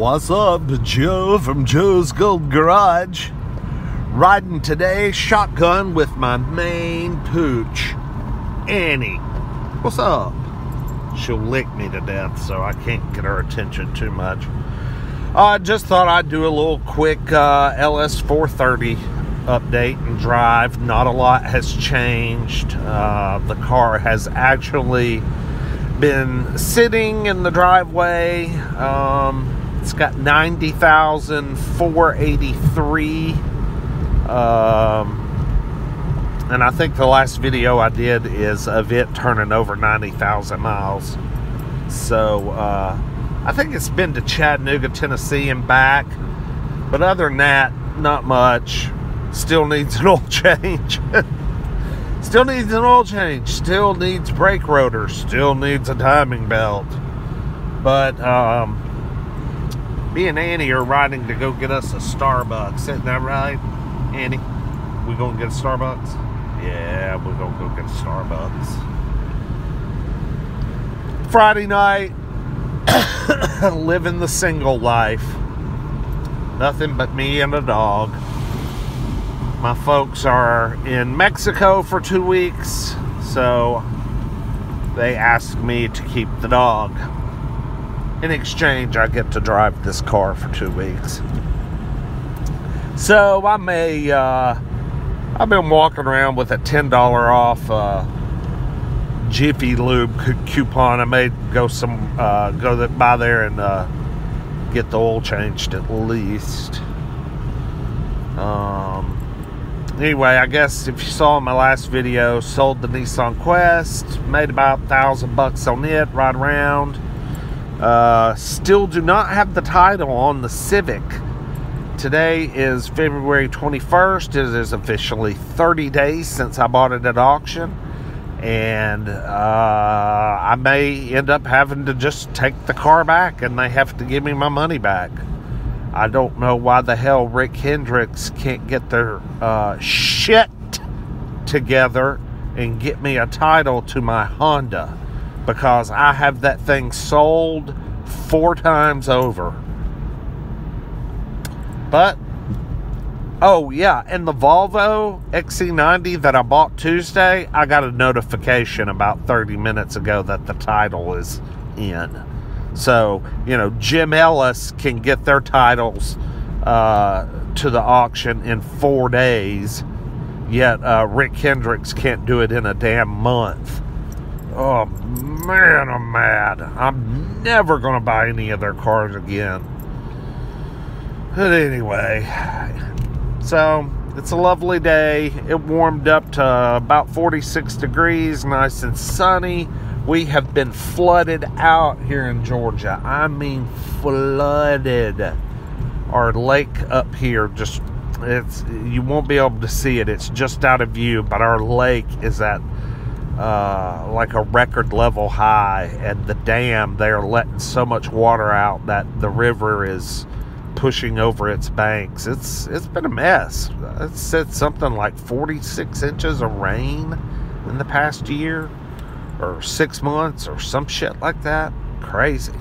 What's up, Joe from Joe's Golden Garage? Riding today shotgun with my main pooch, Annie. What's up? She'll lick me to death, so I can't get her attention too much. I just thought I'd do a little quick uh, LS430 update and drive. Not a lot has changed. Uh, the car has actually been sitting in the driveway. Um, it's got 90,483. Um, and I think the last video I did is of it turning over 90,000 miles. So uh, I think it's been to Chattanooga, Tennessee and back. But other than that, not much. Still needs an oil change. Still needs an oil change. Still needs brake rotors. Still needs a timing belt. But um, me and Annie are riding to go get us a Starbucks. Isn't that right, Annie? We gonna get a Starbucks? Yeah, we're gonna go get a Starbucks. Friday night, living the single life. Nothing but me and a dog. My folks are in Mexico for two weeks, so they asked me to keep the dog in exchange, I get to drive this car for two weeks. So I may, uh, I've been walking around with a $10 off uh, Jiffy Lube coupon. I may go some, uh, go by there and uh, get the oil changed at least. Um, anyway, I guess if you saw my last video, sold the Nissan Quest, made about a thousand bucks on it, right around. Uh, still do not have the title on the Civic. Today is February 21st. It is officially 30 days since I bought it at auction. And uh, I may end up having to just take the car back and they have to give me my money back. I don't know why the hell Rick Hendricks can't get their uh, shit together and get me a title to my Honda because I have that thing sold four times over. But, oh yeah, and the Volvo XC90 that I bought Tuesday, I got a notification about 30 minutes ago that the title is in. So, you know, Jim Ellis can get their titles uh, to the auction in four days, yet uh, Rick Hendricks can't do it in a damn month. Oh man, I'm mad. I'm never going to buy any of their cars again. But anyway, so it's a lovely day. It warmed up to about 46 degrees, nice and sunny. We have been flooded out here in Georgia. I mean, flooded. Our lake up here just it's you won't be able to see it. It's just out of view, but our lake is at uh, like a record level high, and the dam they're letting so much water out that the river is pushing over its banks. It's it's been a mess. It said something like 46 inches of rain in the past year, or six months, or some shit like that. Crazy.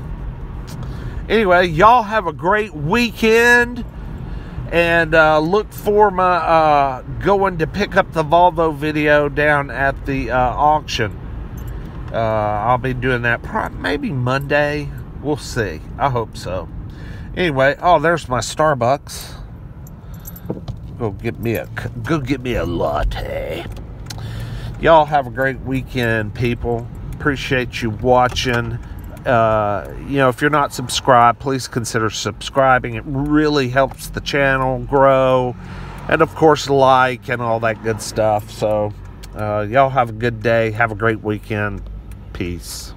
Anyway, y'all have a great weekend and uh, look for my uh, going to pick up the Volvo video down at the uh, auction. Uh, I'll be doing that probably, maybe Monday. We'll see. I hope so. Anyway, oh, there's my Starbucks. Go get me a go get me a latte. Y'all have a great weekend, people. Appreciate you watching uh, you know, if you're not subscribed, please consider subscribing. It really helps the channel grow. And of course, like and all that good stuff. So, uh, y'all have a good day. Have a great weekend. Peace.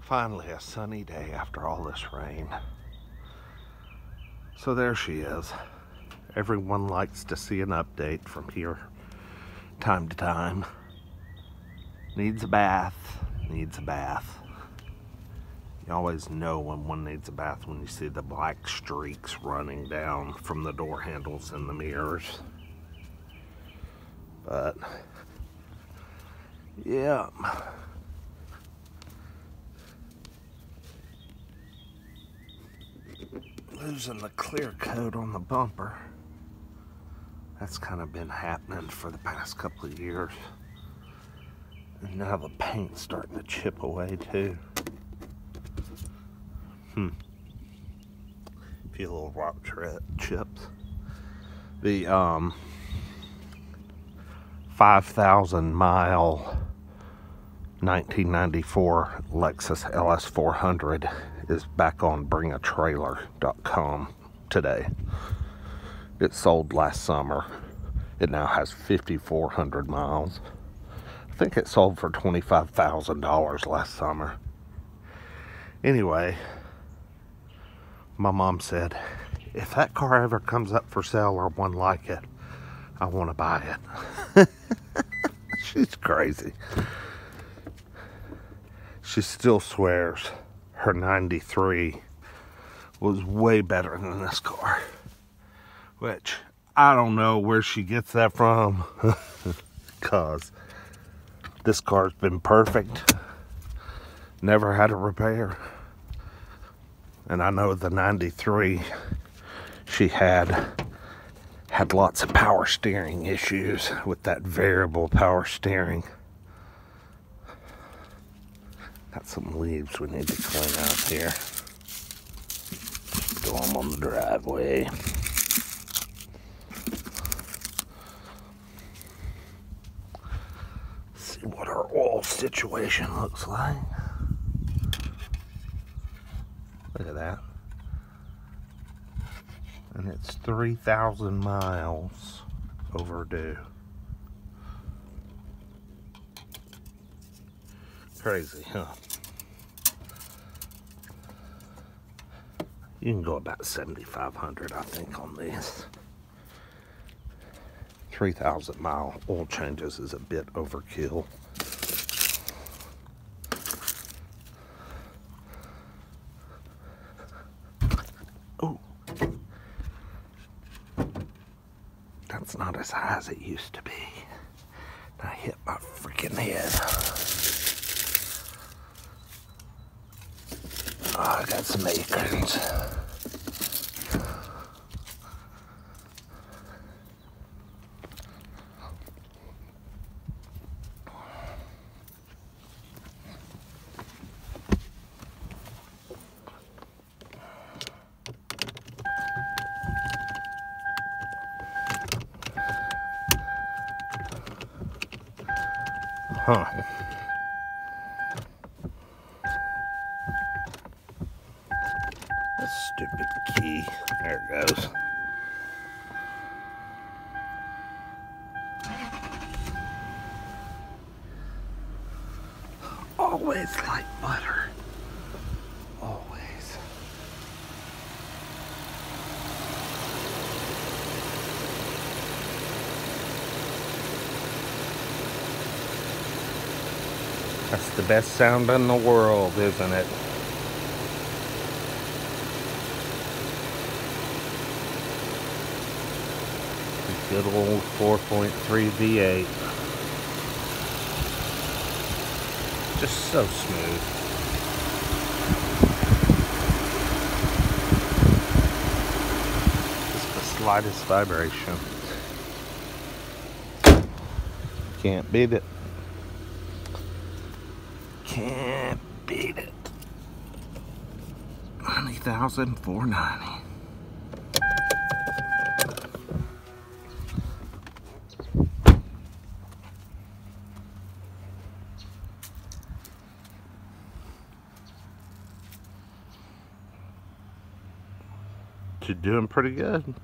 Finally, a sunny day after all this rain. So there she is. Everyone likes to see an update from here time to time needs a bath, needs a bath. You always know when one needs a bath when you see the black streaks running down from the door handles and the mirrors. But, yeah. Losing the clear coat on the bumper. That's kind of been happening for the past couple of years. And now the paint's starting to chip away too. Hmm. A few little rock chips. The um 5,000 mile 1994 Lexus LS400 is back on bringatrailer.com today. It sold last summer. It now has 5,400 miles. I think it sold for $25,000 last summer. Anyway, my mom said, if that car ever comes up for sale or one like it, I want to buy it. She's crazy. She still swears her 93 was way better than this car. Which, I don't know where she gets that from. Because this car's been perfect. Never had a repair. And I know the 93 she had had lots of power steering issues with that variable power steering. Got some leaves we need to clean out here. Throw them on the driveway. See what our oil situation looks like. Look at that and it's 3,000 miles overdue. Crazy, huh? You can go about 7,500, I think, on these. 3,000 mile oil changes is a bit overkill. That's not as high as it used to be. I hit my freaking head. Oh, I got some acorns. Huh. That stupid key. There it goes. Always like butter. That's the best sound in the world, isn't it? Good old 4.3 V8. Just so smooth. Just the slightest vibration. Can't beat it. Can't beat it. 90,490. You're doing pretty good.